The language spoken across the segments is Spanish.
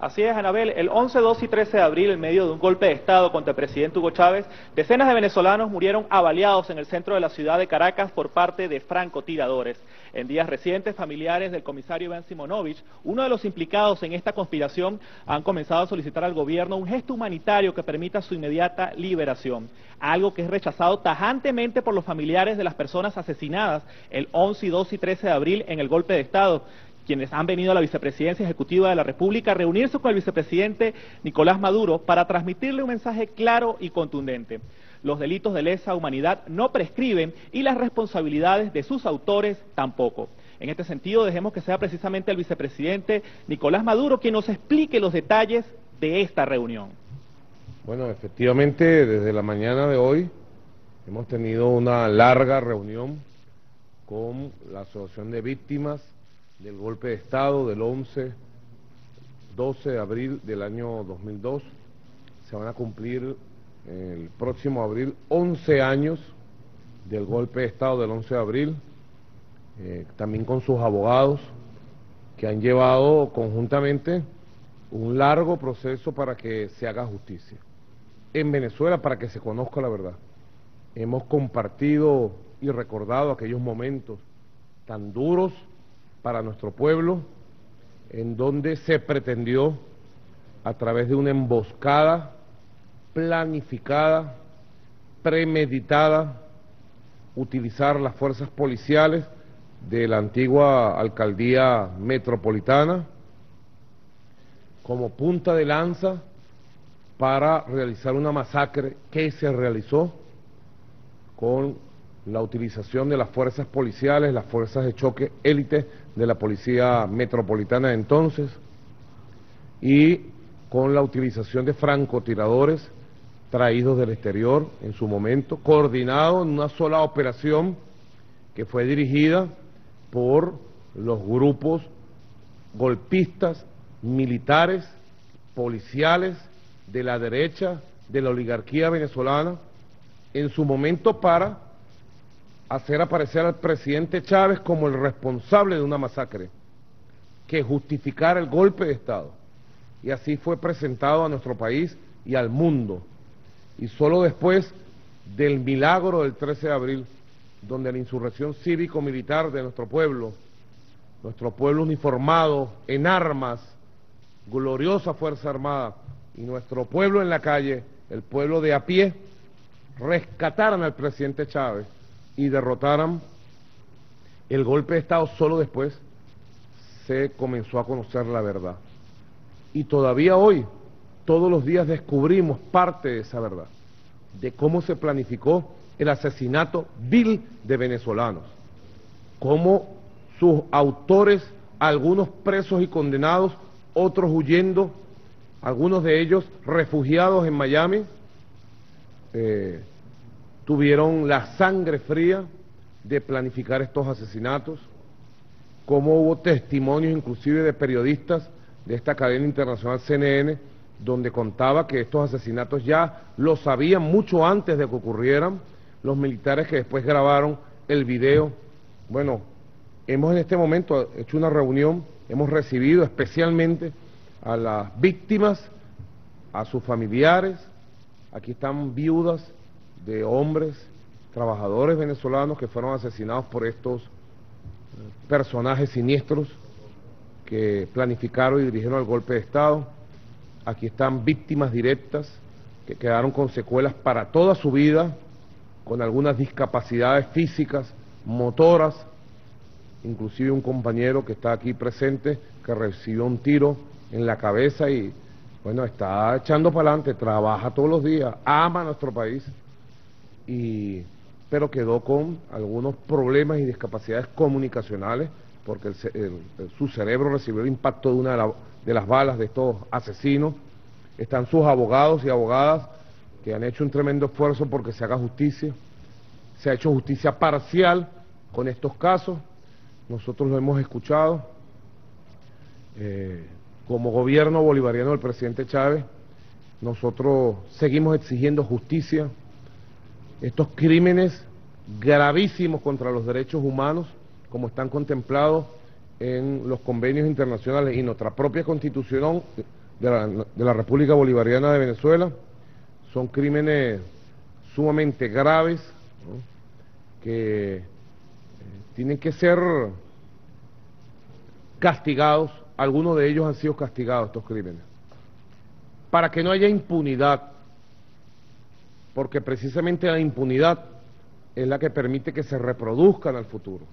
Así es, Anabel. El 11, 12 y 13 de abril, en medio de un golpe de Estado contra el presidente Hugo Chávez, decenas de venezolanos murieron avaliados en el centro de la ciudad de Caracas por parte de francotiradores. En días recientes, familiares del comisario Iván Simonovich, uno de los implicados en esta conspiración, han comenzado a solicitar al gobierno un gesto humanitario que permita su inmediata liberación, algo que es rechazado tajantemente por los familiares de las personas asesinadas el 11, 12 y 13 de abril en el golpe de Estado quienes han venido a la vicepresidencia ejecutiva de la República a reunirse con el vicepresidente Nicolás Maduro para transmitirle un mensaje claro y contundente. Los delitos de lesa humanidad no prescriben y las responsabilidades de sus autores tampoco. En este sentido, dejemos que sea precisamente el vicepresidente Nicolás Maduro quien nos explique los detalles de esta reunión. Bueno, efectivamente, desde la mañana de hoy hemos tenido una larga reunión con la Asociación de Víctimas del golpe de Estado del 11, 12 de abril del año 2002. Se van a cumplir el próximo abril 11 años del golpe de Estado del 11 de abril, eh, también con sus abogados que han llevado conjuntamente un largo proceso para que se haga justicia. En Venezuela, para que se conozca la verdad. Hemos compartido y recordado aquellos momentos tan duros para nuestro pueblo, en donde se pretendió, a través de una emboscada planificada, premeditada, utilizar las fuerzas policiales de la antigua alcaldía metropolitana como punta de lanza para realizar una masacre que se realizó con la utilización de las fuerzas policiales, las fuerzas de choque élite de la Policía Metropolitana de entonces, y con la utilización de francotiradores traídos del exterior en su momento, coordinado en una sola operación que fue dirigida por los grupos golpistas, militares, policiales, de la derecha, de la oligarquía venezolana, en su momento para hacer aparecer al presidente Chávez como el responsable de una masacre, que justificara el golpe de Estado. Y así fue presentado a nuestro país y al mundo. Y solo después del milagro del 13 de abril, donde la insurrección cívico-militar de nuestro pueblo, nuestro pueblo uniformado en armas, gloriosa Fuerza Armada, y nuestro pueblo en la calle, el pueblo de a pie, rescataran al presidente Chávez y derrotaran el golpe de Estado, solo después se comenzó a conocer la verdad. Y todavía hoy, todos los días descubrimos parte de esa verdad, de cómo se planificó el asesinato vil de venezolanos, cómo sus autores, algunos presos y condenados, otros huyendo, algunos de ellos refugiados en Miami, eh, tuvieron la sangre fría de planificar estos asesinatos, como hubo testimonios inclusive de periodistas de esta cadena internacional CNN, donde contaba que estos asesinatos ya lo sabían mucho antes de que ocurrieran los militares que después grabaron el video. Bueno, hemos en este momento hecho una reunión, hemos recibido especialmente a las víctimas, a sus familiares, aquí están viudas de hombres, trabajadores venezolanos que fueron asesinados por estos personajes siniestros que planificaron y dirigieron el golpe de Estado. Aquí están víctimas directas que quedaron con secuelas para toda su vida, con algunas discapacidades físicas, motoras, inclusive un compañero que está aquí presente que recibió un tiro en la cabeza y bueno, está echando para adelante, trabaja todos los días, ama nuestro país y, pero quedó con algunos problemas y discapacidades comunicacionales porque su cerebro recibió el impacto de una de, las balas de estos asesinos. Están sus abogados y abogadas que han hecho un tremendo esfuerzo porque se haga justicia. Se ha hecho justicia parcial con estos casos. Nosotros lo hemos escuchado. Eh, como gobierno bolivariano del presidente Chávez, nosotros seguimos exigiendo justicia estos crímenes gravísimos contra los derechos humanos, como están contemplados en los convenios internacionales y nuestra propia constitución, de la, República Bolivariana de Venezuela. Son crímenes sumamente graves que eh, tienen que ser castigados, algunos de ellos han sido castigados estos crímenes, para que no haya impunidad, porque precisamente la impunidad es la que permite que se reproduzcan al futuro.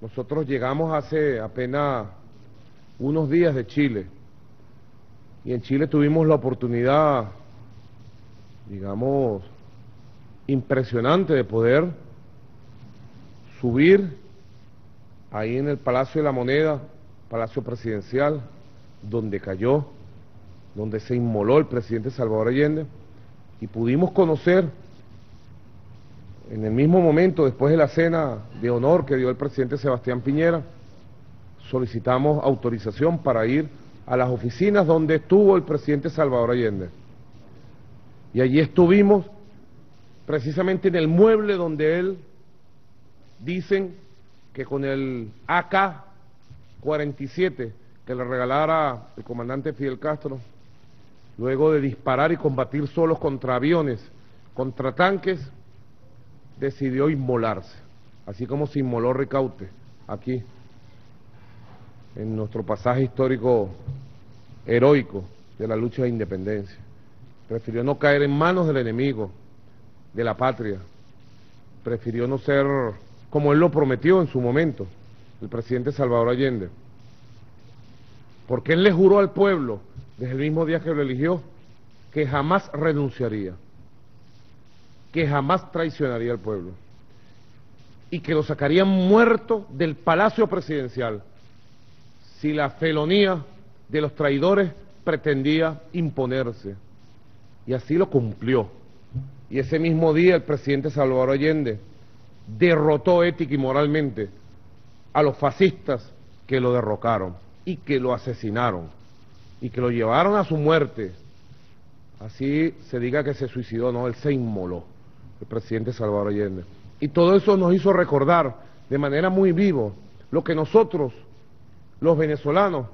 Nosotros llegamos hace apenas unos días de Chile y en Chile tuvimos la oportunidad, digamos, impresionante de poder subir ahí en el Palacio de la Moneda, Palacio Presidencial, donde cayó, donde se inmoló el presidente Salvador Allende, y pudimos conocer en el mismo momento, después de la cena de honor que dio el presidente Sebastián Piñera, solicitamos autorización para ir a las oficinas donde estuvo el presidente Salvador Allende. Y allí estuvimos precisamente en el mueble donde él, dicen que con el AK-47 que le regalara el comandante Fidel Castro, luego de disparar y combatir solos contra aviones, contra tanques, decidió inmolarse, así como se inmoló Ricaute aquí, en nuestro pasaje histórico heroico de la lucha de independencia. Prefirió no caer en manos del enemigo, de la patria. Prefirió no ser como él lo prometió en su momento, el presidente Salvador Allende. Porque él le juró al pueblo, desde el mismo día que lo eligió, que jamás renunciaría que jamás traicionaría al pueblo y que lo sacarían muerto del palacio presidencial si la felonía de los traidores pretendía imponerse. Y así lo cumplió. Y ese mismo día el presidente Salvador Allende derrotó ética y moralmente a los fascistas que lo derrocaron y que lo asesinaron y que lo llevaron a su muerte. Así se diga que se suicidó, no, él se inmoló el presidente Salvador Allende. Y todo eso nos hizo recordar de manera muy vivo lo que nosotros, los venezolanos,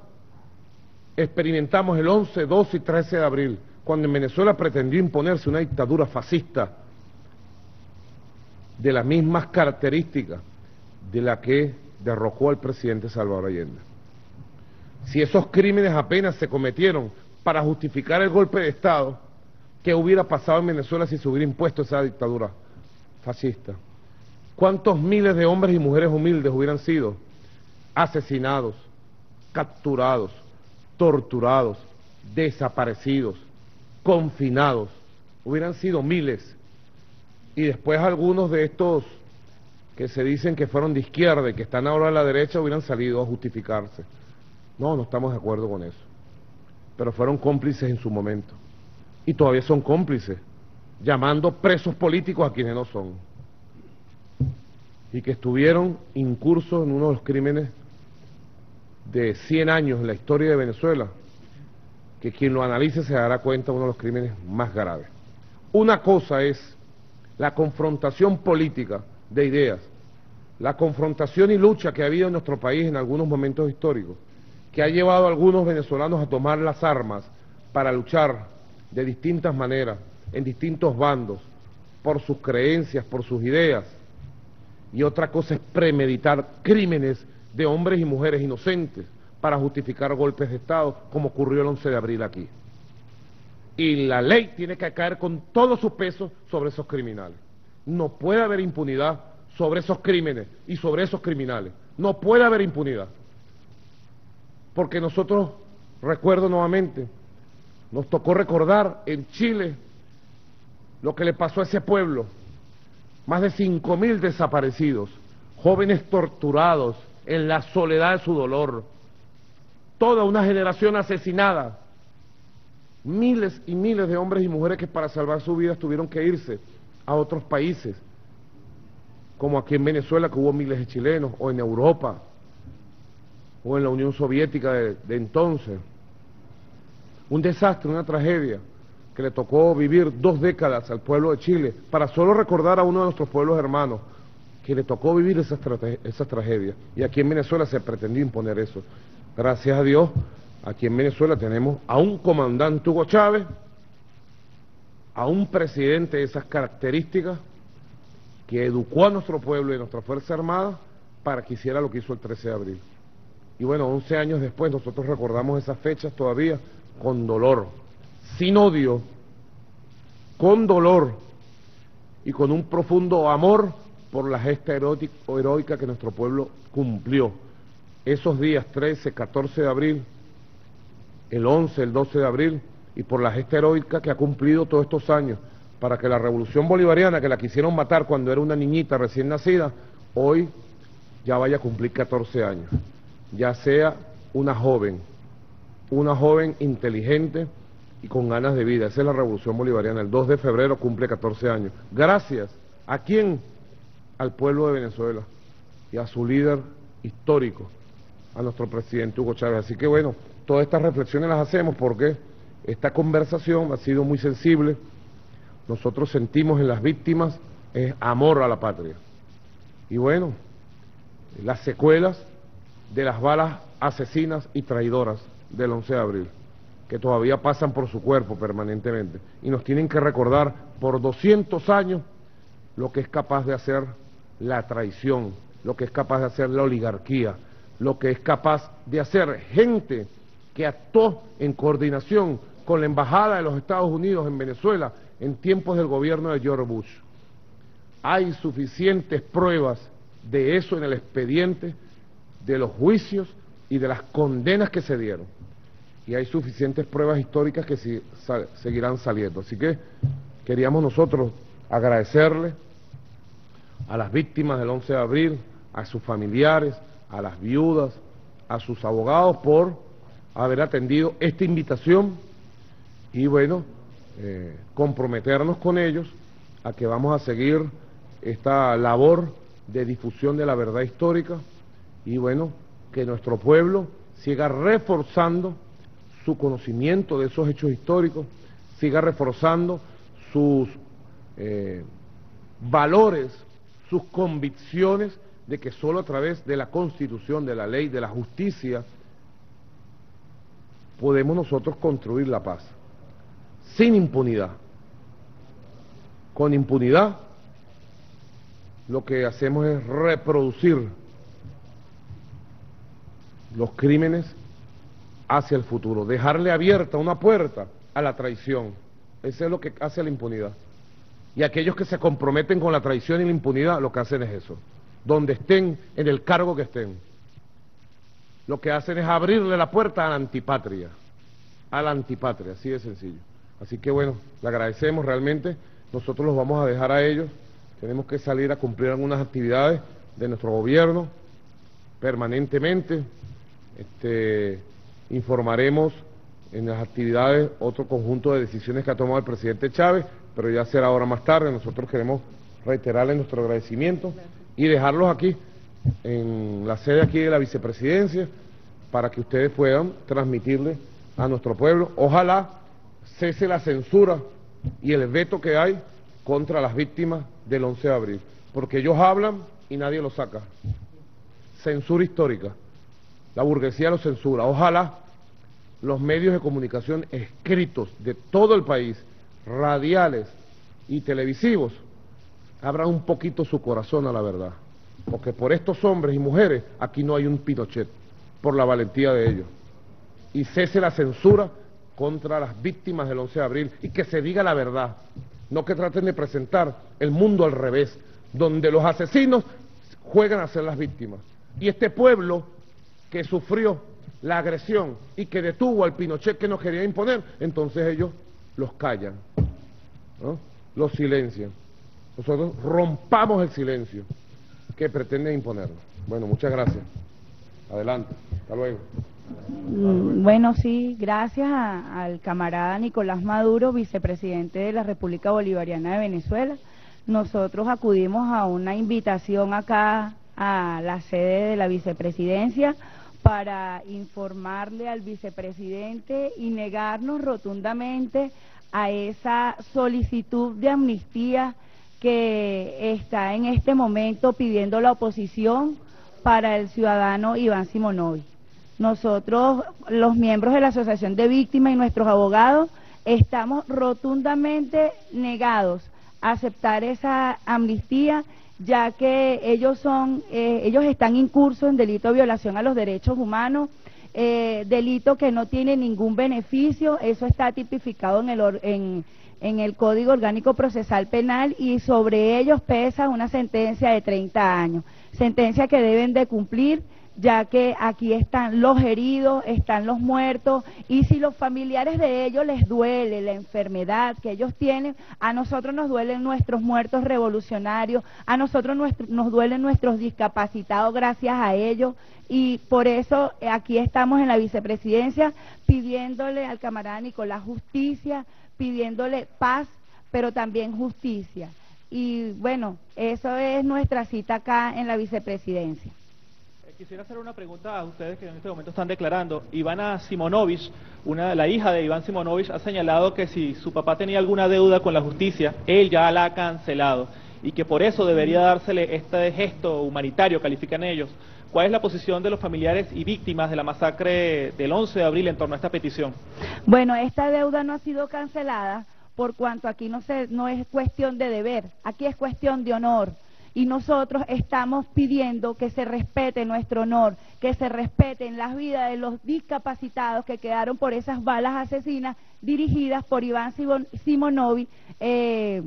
experimentamos el 11, 12 y 13 de abril, cuando en Venezuela pretendió imponerse una dictadura fascista de las mismas características de la que derrocó al presidente Salvador Allende. Si esos crímenes apenas se cometieron para justificar el golpe de Estado, ¿Qué hubiera pasado en Venezuela si se hubiera impuesto esa dictadura fascista? ¿Cuántos miles de hombres y mujeres humildes hubieran sido asesinados, capturados, torturados, desaparecidos, confinados? Hubieran sido miles. Y después algunos de estos que se dicen que fueron de izquierda y que están ahora a la derecha hubieran salido a justificarse. No, no estamos de acuerdo con eso. Pero fueron cómplices en su momento y todavía son cómplices, llamando presos políticos a quienes no son, y que estuvieron incursos en uno de los crímenes de 100 años en la historia de Venezuela, que quien lo analice se dará cuenta de uno de los crímenes más graves. Una cosa es la confrontación política de ideas, la confrontación y lucha que ha habido en nuestro país en algunos momentos históricos, que ha llevado a algunos venezolanos a tomar las armas para luchar de distintas maneras, en distintos bandos, por sus creencias, por sus ideas. Y otra cosa es premeditar crímenes de hombres y mujeres inocentes para justificar golpes de Estado, como ocurrió el 11 de abril aquí. Y la ley tiene que caer con todo su peso sobre esos criminales. No puede haber impunidad sobre esos crímenes y sobre esos criminales. No puede haber impunidad. Porque nosotros, recuerdo nuevamente, nos tocó recordar en Chile lo que le pasó a ese pueblo. Más de cinco mil desaparecidos, jóvenes torturados en la soledad de su dolor, toda una generación asesinada, miles y miles de hombres y mujeres que para salvar su vida tuvieron que irse a otros países, como aquí en Venezuela que hubo miles de chilenos, o en Europa, o en la Unión Soviética de, entonces un desastre, una tragedia que le tocó vivir dos décadas al pueblo de Chile, para solo recordar a uno de nuestros pueblos hermanos que le tocó vivir esa, esa tragedia. Y aquí en Venezuela se pretendió imponer eso. Gracias a Dios, aquí en Venezuela tenemos a un comandante Hugo Chávez, a un presidente de esas características, que educó a nuestro pueblo y a nuestra Fuerza Armada para que hiciera lo que hizo el 13 de abril. Y bueno, 11 años después nosotros recordamos esas fechas todavía con dolor, sin odio, con dolor y con un profundo amor por la gesta heroica que nuestro pueblo cumplió. Esos días 13, 14 de abril, el 11, el 12 de abril, y por la gesta heroica que ha cumplido todos estos años, para que la revolución bolivariana, que la quisieron matar cuando era una niñita recién nacida, hoy ya vaya a cumplir 14 años, ya sea una joven, una joven inteligente y con ganas de vida. Esa es la revolución bolivariana. El 2 de febrero cumple 14 años. Gracias. ¿A quién? Al pueblo de Venezuela y a su líder histórico, a nuestro presidente Hugo Chávez. Así que bueno, todas estas reflexiones las hacemos porque esta conversación ha sido muy sensible. Nosotros sentimos en las víctimas amor a la patria. Y bueno, las secuelas de las balas asesinas y traidoras del 11 de abril, que todavía pasan por su cuerpo permanentemente y nos tienen que recordar por 200 años lo que es capaz de hacer la traición, lo que es capaz de hacer la oligarquía, lo que es capaz de hacer gente que actuó en coordinación con la Embajada de los Estados Unidos en Venezuela en tiempos del gobierno de George Bush. Hay suficientes pruebas de eso en el expediente, de los juicios y de las condenas que se dieron. Y hay suficientes pruebas históricas que seguirán saliendo. Así que queríamos nosotros agradecerle a las víctimas del 11 de abril, a sus familiares, a las viudas, a sus abogados por haber atendido esta invitación y bueno, eh, comprometernos con ellos a que vamos a seguir esta labor de difusión de la verdad histórica y bueno, que nuestro pueblo siga reforzando su conocimiento de esos hechos históricos, siga reforzando sus eh, valores, sus convicciones de que solo a través de la Constitución, de la ley, de la justicia, podemos nosotros construir la paz, sin impunidad. Con impunidad lo que hacemos es reproducir los crímenes hacia el futuro, dejarle abierta una puerta a la traición. Eso es lo que hace la impunidad. Y aquellos que se comprometen con la traición y la impunidad, lo que hacen es eso. Donde estén, en el cargo que estén. Lo que hacen es abrirle la puerta a la antipatria. A la antipatria, así de sencillo. Así que bueno, le agradecemos realmente. Nosotros los vamos a dejar a ellos. Tenemos que salir a cumplir algunas actividades de nuestro gobierno permanentemente. Este, informaremos en las actividades otro conjunto de decisiones que ha tomado el presidente Chávez, pero ya será ahora más tarde. Nosotros queremos reiterarle nuestro agradecimiento y dejarlos aquí, en la sede aquí de la vicepresidencia, para que ustedes puedan transmitirle a nuestro pueblo. Ojalá cese la censura y el veto que hay contra las víctimas del 11 de abril, porque ellos hablan y nadie lo saca. Censura histórica. La burguesía lo censura. Ojalá los medios de comunicación escritos de todo el país, radiales y televisivos, abran un poquito su corazón a la verdad. Porque por estos hombres y mujeres aquí no hay un Pinochet, por la valentía de ellos. Y cese la censura contra las víctimas del 11 de abril y que se diga la verdad no que traten de presentar el mundo al revés, donde los asesinos juegan a ser las víctimas. Y este pueblo que sufrió la agresión y que detuvo al Pinochet que nos quería imponer, entonces ellos los callan, los silencian. Nosotros rompamos el silencio que pretenden imponernos. Bueno, muchas gracias. Adelante. Hasta luego. Mm, bueno, sí, gracias al camarada Nicolás Maduro, vicepresidente de la República Bolivariana de Venezuela. Nosotros acudimos a una invitación acá a la sede de la vicepresidencia para informarle al vicepresidente y negarnos rotundamente a esa solicitud de amnistía que está en este momento pidiendo la oposición para el ciudadano Iván Simonovi. Nosotros, los miembros de la Asociación de Víctimas y nuestros abogados, estamos rotundamente negados a aceptar esa amnistía ya que ellos son, eh, ellos están incursos en delito de violación a los derechos humanos, eh, delito que no tiene ningún beneficio, eso está tipificado en el, en, en el Código Orgánico Procesal Penal y sobre ellos pesa una sentencia de 30 años, sentencia que deben de cumplir ya que aquí están los heridos, están los muertos, y si los familiares de ellos les duele la enfermedad que ellos tienen, a nosotros nos duelen nuestros muertos revolucionarios, a nosotros nos duelen nuestros discapacitados gracias a ellos, y por eso eh, aquí estamos en la vicepresidencia pidiéndole al camarada Nicolás justicia, pidiéndole paz, pero también justicia. Y bueno, eso es nuestra cita acá en la vicepresidencia. Quisiera hacer una pregunta a ustedes que en este momento están declarando. Ivana Simonovich, una, la hija de Iván Simonovich, ha señalado que si su papá tenía alguna deuda con la justicia, él ya la ha cancelado y que por eso debería dársele este gesto humanitario, califican ellos. ¿Cuál es la posición de los familiares y víctimas de la masacre del 11 de abril en torno a esta petición? Bueno, esta deuda no ha sido cancelada por cuanto aquí no, se, no es cuestión de deber, aquí es cuestión de honor y nosotros estamos pidiendo que se respete nuestro honor, que se respeten las vidas de los discapacitados que quedaron por esas balas asesinas dirigidas por Iván Simonovi, eh,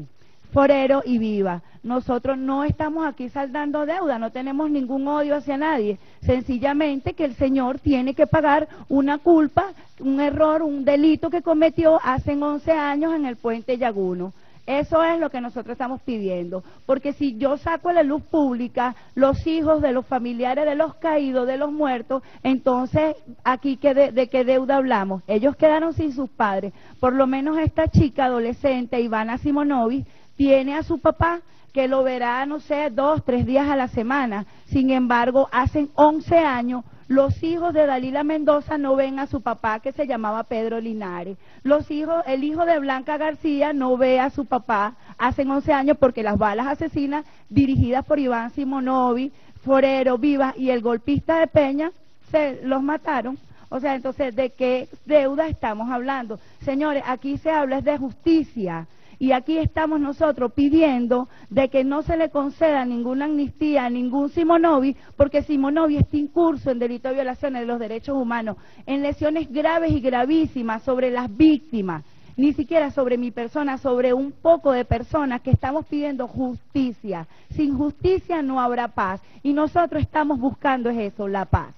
Forero y Viva. Nosotros no estamos aquí saldando deuda, no tenemos ningún odio hacia nadie, sencillamente que el Señor tiene que pagar una culpa, un error, un delito que cometió hace 11 años en el puente Yaguno. Eso es lo que nosotros estamos pidiendo, porque si yo saco a la luz pública los hijos de los familiares de los caídos, de los muertos, entonces aquí de, qué deuda hablamos. Ellos quedaron sin sus padres. Por lo menos esta chica adolescente, Ivana Simonovi, tiene a su papá que lo verá, no sé, dos, tres días a la semana. Sin embargo, hacen 11 años los hijos de Dalila Mendoza no ven a su papá que se llamaba Pedro Linares. Los hijos, el hijo de Blanca García no ve a su papá hace 11 años porque las balas asesinas dirigidas por Iván Simonovi, Forero, Vivas y el golpista de Peña se los mataron. O sea, entonces, ¿de qué deuda estamos hablando? Señores, aquí se habla de justicia y aquí estamos nosotros pidiendo de que no se le conceda ninguna amnistía a ningún Simonovi, porque Simonovi está incurso en delito de violaciones de los derechos humanos, en lesiones graves y gravísimas sobre las víctimas, ni siquiera sobre mi persona, sobre un poco de personas que estamos pidiendo justicia. Sin justicia no habrá paz y nosotros estamos buscando eso, la paz.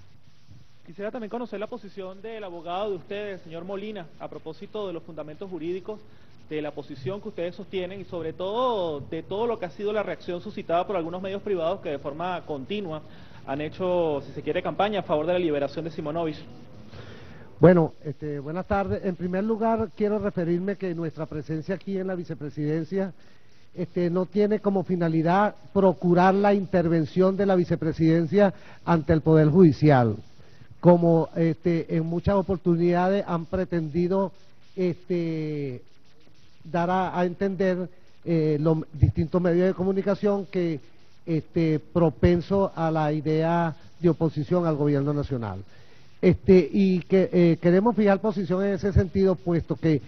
Quisiera también conocer la posición del abogado de ustedes, señor Molina, a propósito de los fundamentos jurídicos de la posición que ustedes sostienen y sobre todo de todo lo que ha sido la reacción suscitada por algunos medios privados que de forma continua han hecho, si se quiere, campaña a favor de la liberación de Simonovich. Bueno, este, buenas tardes. En primer lugar, quiero referirme que nuestra presencia aquí en la vicepresidencia este, no tiene como finalidad procurar la intervención de la vicepresidencia ante el Poder Judicial como este, en muchas oportunidades han pretendido este, dar a, entender eh, los distintos medios de comunicación que este, propenso a la idea de oposición al gobierno nacional. Este, y que eh, queremos fijar posición en ese sentido, puesto que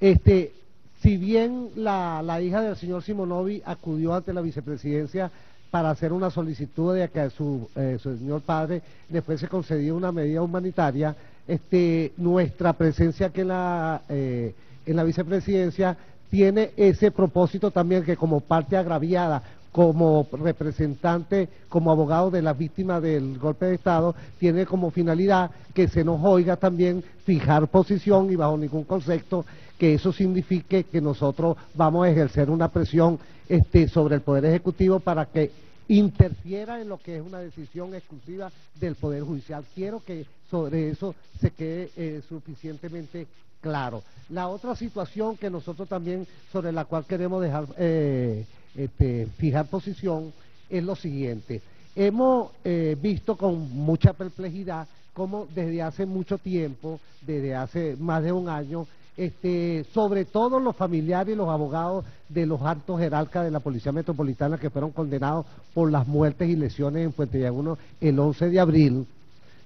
este, si bien la, la hija del señor Simonovi acudió ante la vicepresidencia para hacer una solicitud de que a su, eh, su señor padre le fuese concedida una medida humanitaria. Este, nuestra presencia aquí en la, eh, en la vicepresidencia tiene ese propósito también que como parte agraviada, como representante, como abogado de las víctimas del golpe de Estado, tiene como finalidad que se nos oiga también fijar posición y bajo ningún concepto que eso signifique que nosotros vamos a ejercer una presión este, sobre el Poder Ejecutivo para que interfiera en lo que es una decisión exclusiva del Poder Judicial. Quiero que sobre eso se quede eh, suficientemente claro. La otra situación que nosotros también, sobre la cual queremos dejar, eh, este, fijar posición, es lo siguiente. Hemos eh, visto con mucha perplejidad cómo desde hace mucho tiempo, desde hace más de un año, este, sobre todo los familiares y los abogados de los altos jerarcas de la Policía Metropolitana que fueron condenados por las muertes y lesiones en Puente Llaguno el 11 de abril,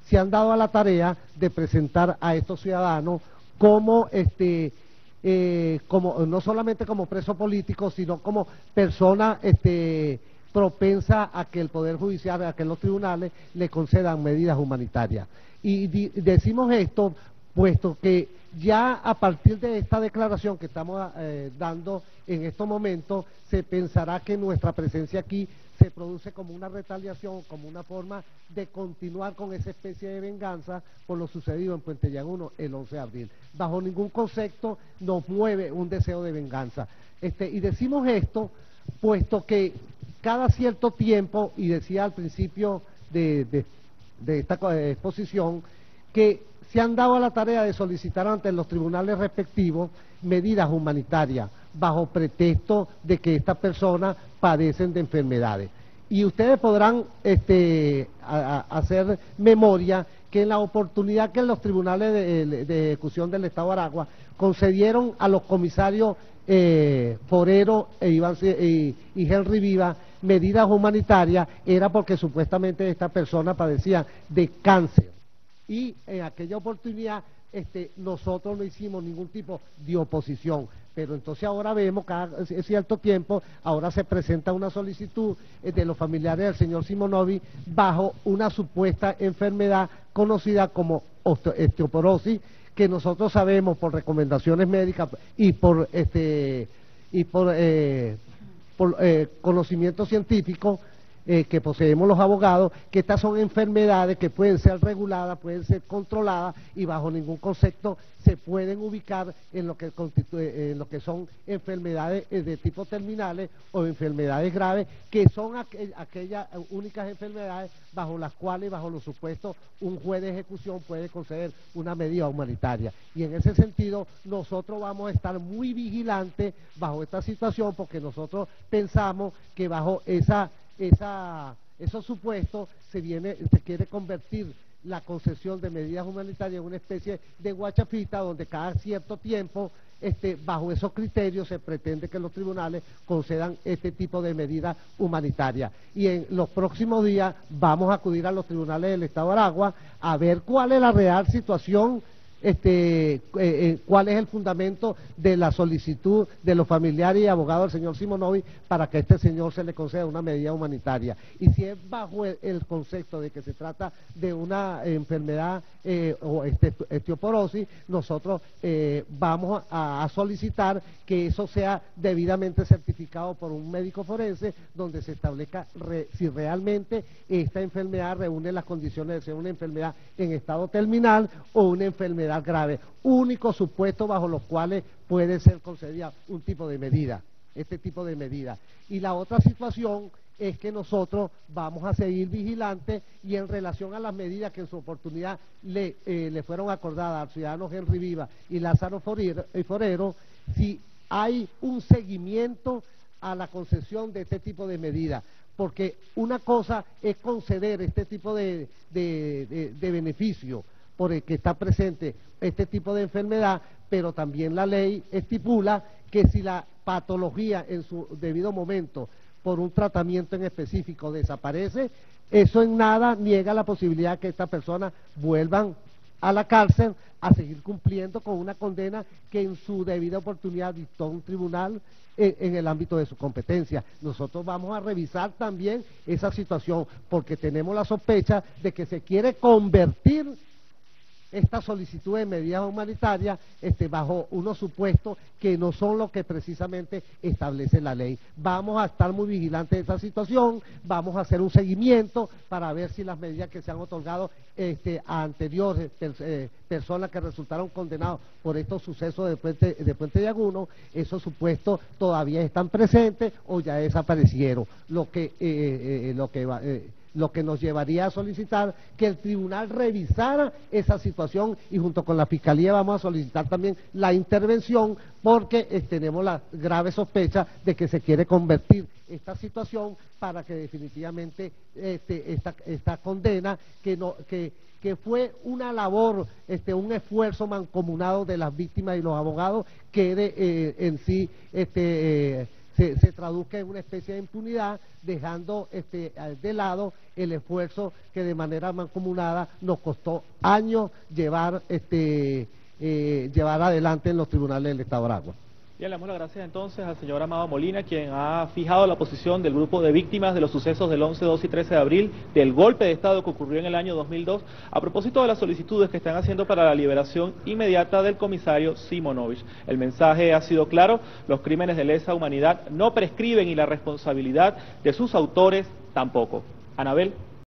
se han dado a la tarea de presentar a estos ciudadanos como este eh, como no solamente como preso político, sino como persona este, propensa a que el Poder Judicial, a que los tribunales le concedan medidas humanitarias. Y decimos esto puesto que ya a partir de esta declaración que estamos eh, dando en estos momentos, se pensará que nuestra presencia aquí se produce como una retaliación, como una forma de continuar con esa especie de venganza por lo sucedido en Puente Llaguno el 11 de abril. Bajo ningún concepto nos mueve un deseo de venganza. Este, y decimos esto puesto que cada cierto tiempo, y decía al principio de, de esta exposición, que se han dado a la tarea de solicitar ante los tribunales respectivos medidas humanitarias bajo pretexto de que estas personas padecen de enfermedades. Y ustedes podrán este, hacer memoria que en la oportunidad que los tribunales de, ejecución del Estado de Aragua concedieron a los comisarios eh, Forero e y, y Henry Viva medidas humanitarias, era porque supuestamente esta persona padecía de cáncer y en aquella oportunidad este, nosotros no hicimos ningún tipo de oposición. Pero entonces ahora vemos, cada cierto tiempo, ahora se presenta una solicitud eh, de los familiares del señor Simonovi bajo una supuesta enfermedad conocida como osteoporosis, que nosotros sabemos por recomendaciones médicas y por, este, y por, eh, por eh, conocimiento científico, eh, que poseemos los abogados, que estas son enfermedades que pueden ser reguladas, pueden ser controladas y bajo ningún concepto se pueden ubicar en lo que, constituye, en lo que son enfermedades eh, de tipo terminales o enfermedades graves, que son aquellas únicas enfermedades bajo las cuales, bajo los supuestos, un juez de ejecución puede conceder una medida humanitaria. Y en ese sentido, nosotros vamos a estar muy vigilantes bajo esta situación porque nosotros pensamos que bajo esa esa, esos supuestos se, viene, se quiere convertir la concesión de medidas humanitarias en una especie de guachafita donde cada cierto tiempo este, bajo esos criterios se pretende que los tribunales concedan este tipo de medidas humanitarias. Y en los próximos días vamos a acudir a los tribunales del Estado de Aragua a ver cuál es la real situación este, eh, eh, cuál es el fundamento de la solicitud de los familiares y abogados del señor Simonovi para que este señor se le conceda una medida humanitaria. Y si es bajo el, concepto de que se trata de una enfermedad eh, o este, osteoporosis, nosotros vamos a, solicitar que eso sea debidamente certificado por un médico forense donde se establezca si realmente esta enfermedad reúne las condiciones de ser una enfermedad en estado terminal o una enfermedad grave, único supuesto bajo los cuales puede ser concedida un tipo de medida, este tipo de medida. Y la otra situación es que nosotros vamos a seguir vigilantes y en relación a las medidas que en su oportunidad le, eh, fueron acordadas al ciudadano Henry Viva y Lázaro Forero, si hay un seguimiento a la concesión de este tipo de medidas, porque una cosa es conceder este tipo de, de, de beneficio, por el que está presente este tipo de enfermedad, pero también la ley estipula que si la patología en su debido momento por un tratamiento en específico desaparece, eso en nada niega la posibilidad que estas personas vuelvan a la cárcel a seguir cumpliendo con una condena que en su debida oportunidad dictó un tribunal en, el ámbito de su competencia. Nosotros vamos a revisar también esa situación porque tenemos la sospecha de que se quiere convertir esta solicitud de medidas humanitarias este, bajo unos supuestos que no son lo que precisamente establece la ley. Vamos a estar muy vigilantes de esta situación, vamos a hacer un seguimiento para ver si las medidas que se han otorgado este, a anteriores eh, personas que resultaron condenados por estos sucesos de Puente, de Puente de Aguno, esos supuestos todavía están presentes o ya desaparecieron. Lo que, eh, eh, lo que lo que nos llevaría a solicitar que el tribunal revisara esa situación y junto con la Fiscalía vamos a solicitar también la intervención porque eh, tenemos la grave sospecha de que se quiere convertir esta situación para que definitivamente este, esta, condena que, no, que fue una labor, este, un esfuerzo mancomunado de las víctimas y los abogados, quede eh, en sí este, eh, se, se traduzca en una especie de impunidad, dejando este, de lado el esfuerzo que de manera mancomunada nos costó años llevar, este, eh, llevar adelante en los tribunales del Estado de Aragua. Bien, le damos las gracias entonces al señor Amado Molina, quien ha fijado la posición del grupo de víctimas de los sucesos del 11, 12 y 13 de abril, del golpe de Estado que ocurrió en el año 2002, a propósito de las solicitudes que están haciendo para la liberación inmediata del comisario Simonovich. El mensaje ha sido claro, los crímenes de lesa humanidad no prescriben y la responsabilidad de sus autores tampoco. Anabel.